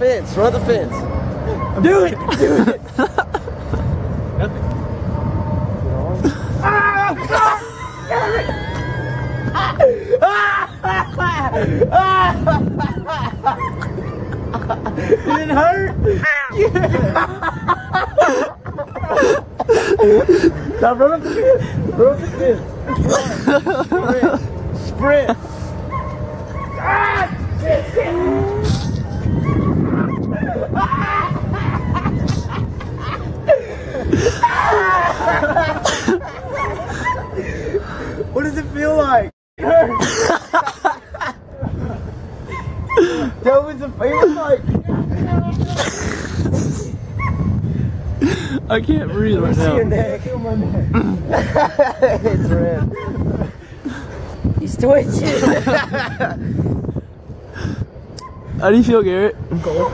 fence. Run the fence. Do it. Do it. Did it hurt? now run up the fence. Run up the fence. Sprint. Sprint. Feel like? Tell me the feeling like. I can't breathe right See your now. Feel my neck. it's red. He's twitching. How do you feel, Garrett? Cold.